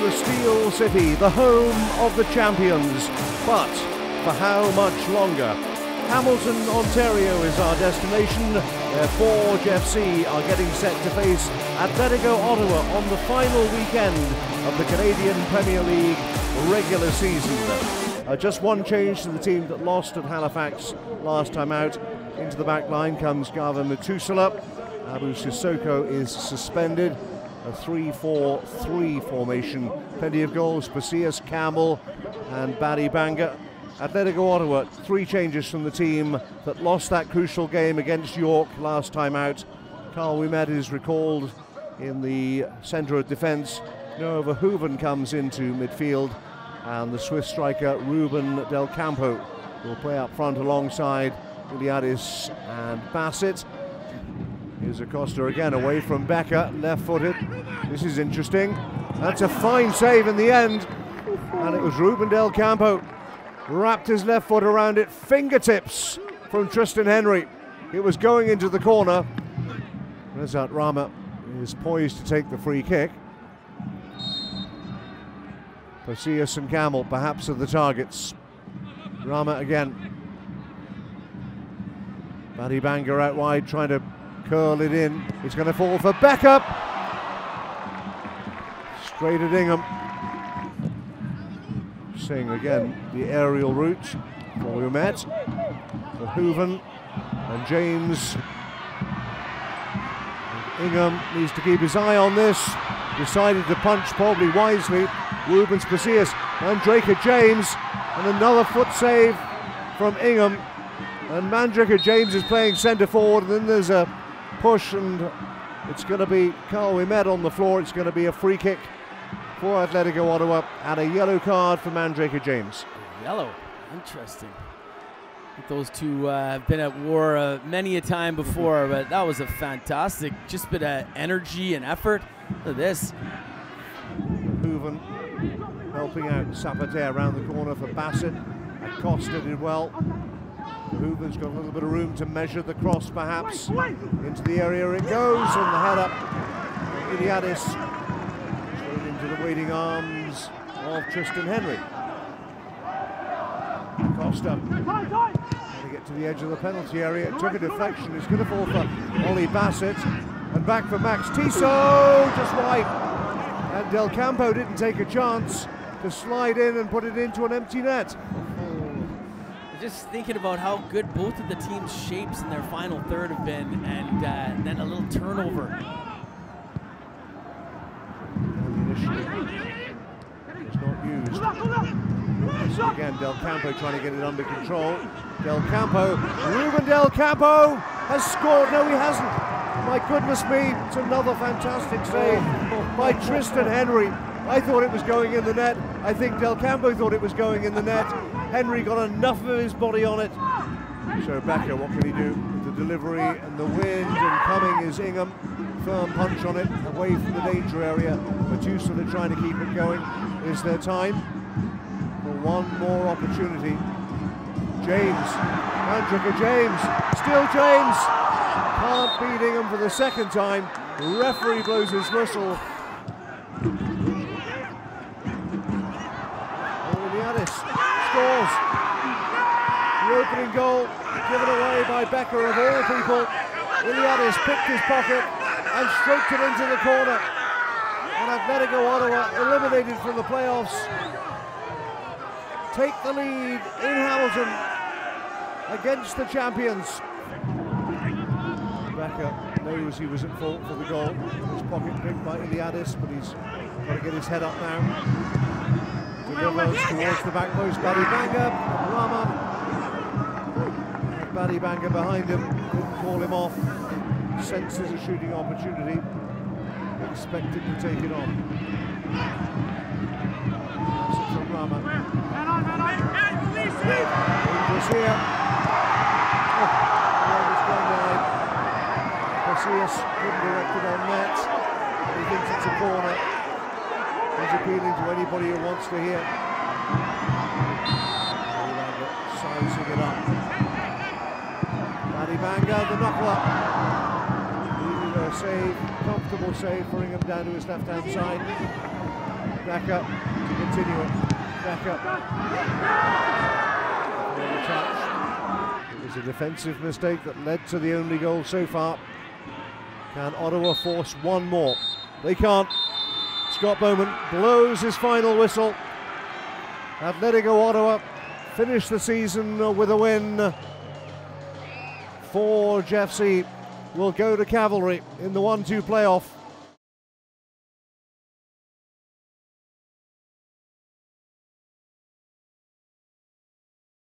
the Steel City, the home of the champions. But for how much longer? Hamilton, Ontario is our destination, where Forge FC are getting set to face Atletico Ottawa on the final weekend of the Canadian Premier League regular season. Uh, just one change to the team that lost at Halifax last time out. Into the back line comes Garven Metusala. Abu Sissoko is suspended. A 3-4-3 formation. Plenty of goals. Pacius, Campbell and Badibanga. Atletico Ottawa, three changes from the team that lost that crucial game against York last time out. Carl Ouimet is recalled in the centre of defence. Noah Verhoeven comes into midfield and the Swiss striker Ruben Del Campo will play up front alongside Iliadis and Bassett. Here's Acosta again away from Bekker, left footed. This is interesting. That's a fine save in the end. And it was Ruben Del Campo. Wrapped his left foot around it, fingertips from Tristan Henry. It was going into the corner. Rezart Rama is poised to take the free kick. Pacius and Campbell perhaps are the targets. Rama again. Badibanga out wide trying to curl it in. It's going to fall for Bekker. Straight at Ingham. Seeing again the aerial route for Ouimet. Hooven and James. Ingham needs to keep his eye on this. Decided to punch probably wisely. Woobens Pacius and Draker James. And another foot save from Ingham. And Mandraker James is playing centre forward. And then there's a push, and it's going to be Carl Ouimet on the floor. It's going to be a free kick for Atletico Ottawa and a yellow card for Mandraker James. Yellow, interesting. Those two uh, have been at war uh, many a time before, but that was a fantastic, just bit of energy and effort. Look at this. Hooven helping out Zapater around the corner for Bassett. Acosta did well. Hooven's got a little bit of room to measure the cross, perhaps. Into the area it goes, and the head up. Iliadis straight into the waiting arms of Tristan Henry. Costa trying to get to the edge of the penalty area. It took a deflection. It's going to fall for Ollie Bassett. And back for Max Tissot, just wide. And Del Campo didn't take a chance to slide in and put it into an empty net. Just thinking about how good both of the teams' shapes in their final third have been, and uh, then a little turnover. It's not used. Again, Del Campo trying to get it under control. Del Campo, Ruben Del Campo has scored. No, he hasn't. My goodness me, it's another fantastic save by Tristan Henry. I thought it was going in the net. I think Del Campo thought it was going in the net. Henry got enough of his body on it. So Bekker, what can he do? The delivery and the wind and coming is Ingham. Firm punch on it, away from the danger area. Medusa are trying to keep it going. Is there time for one more opportunity? James, Mandrika James, still James. Can't beat Ingham for the second time. Referee blows his whistle. Iliadis scores. The opening goal given away by Bekker of all people. Iliadis picked his pocket and stroked it into the corner. And Atletico Ottawa eliminated from the playoffs. Take the lead in Hamilton against the champions. Bekker knows he was at fault for the goal. His pocket picked by Iliadis, but he's got to get his head up now. Delivers towards the back post, Badibanga, Rama. Badibanga behind him, couldn't call him off. Senses a shooting opportunity, expected to take it on. That's it from Rama. Ingles here. Oh, the was gone wide. Casillas couldn't direct it on net. He thinks it's a corner. He's appealing to anybody who wants to hear. Sizing it up. Badibanga, the knuckle up. A save, comfortable save for Ingham down to his left hand side. Bekker to continue it. Bekker. It was a defensive mistake that led to the only goal so far. Can Ottawa force one more? They can't. Scott Bowman blows his final whistle. Atletico Ottawa finish the season with a win. Forge FC will go to Cavalry in the 1 2 playoff.